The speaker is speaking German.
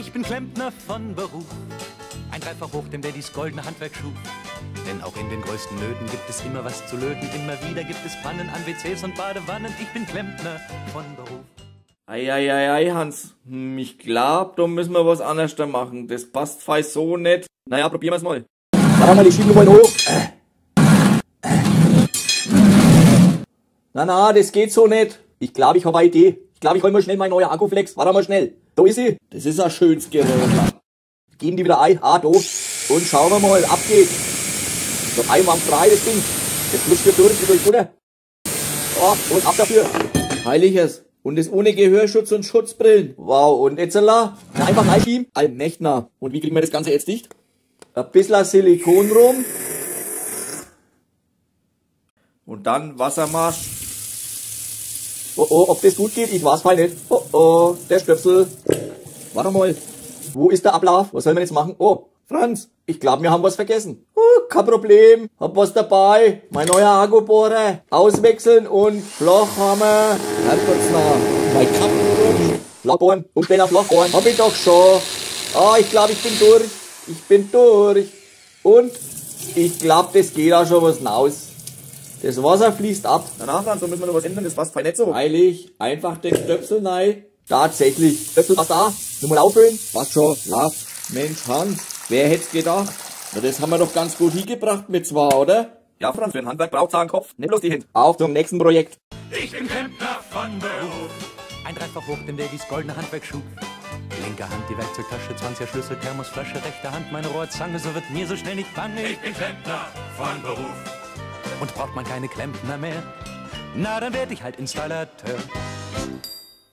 Ich bin Klempner von Beruf, ein Dreifach hoch, dem Daddys goldene Handwerk schuf. Denn auch in den größten Nöten gibt es immer was zu löten. Immer wieder gibt es Pannen an WCs und Badewannen. Ich bin Klempner von Beruf. Eieiei, ei, Hans. Hm, ich glaub, da müssen wir was anderes da machen. Das passt fei so nicht. Naja, probieren wir's mal. Warte mal, ich schieb mal hoch. Na, na, das geht so nicht. Ich glaube, ich habe eine Idee. Ich glaube, ich hol mal schnell mein neuer Akkuflex. Warte mal schnell. Da ist sie. Das ist ein schönes Gerät. Geben die wieder ein. Ah, da. Und schauen wir mal. Ab geht's. So einmal frei, das Ding. Das flutscht hier durch, durch Butter. Oh, und ab dafür. Heiliges. Und das ohne Gehörschutz und Schutzbrillen. Wow, und jetzt la. Na, einfach reinschieben. Allmächtner. Und wie kriegen wir das Ganze jetzt dicht? Ein bisschen Silikon rum. Und dann Wassermarsch. Oh, oh, ob das gut geht, ich weiß mal nicht. Oh, oh, der Stöpsel. Warte mal. Wo ist der Ablauf? Was sollen wir jetzt machen? Oh, Franz, ich glaube, wir haben was vergessen. Oh, kein Problem. Hab was dabei. Mein neuer Akkubohrer. Auswechseln und Flochhammer. Herrgottsnah. Mein Kappenrutsch. Flachbohren. Umstellen auf Flachbohren. Hab ich doch schon. Ah, ich glaube, ich bin durch. Ich bin durch. Und ich glaube, das geht auch schon was hinaus. Das Wasser fließt ab. Danach, Franz, da müssen wir noch was ändern. Das passt fei nicht so. Freilich, einfach den Stöpsel rein. Tatsächlich. Stöpsel, was da? Nur mal auffüllen. Passt schon. Ja. Mensch, Hans, wer hätt's gedacht? Na, das haben wir doch ganz gut hingebracht mit zwei, oder? Ja, Franz, für ein Handwerk braucht's einen Kopf. Nimm bloß die hin. Auf zum nächsten Projekt. Ich bin Klempner von Beruf. Ein Dreifach hoch, dem Daddys goldene Handwerk schuf. Linke Hand die Werkzeugtasche, 20er Schlüssel, Thermosflasche, rechte Hand meine Rohrzange, so wird mir so schnell nicht bange. Ich bin Klempner von Beruf. Und braucht man keine Klempner mehr, na dann werd ich halt Installateur.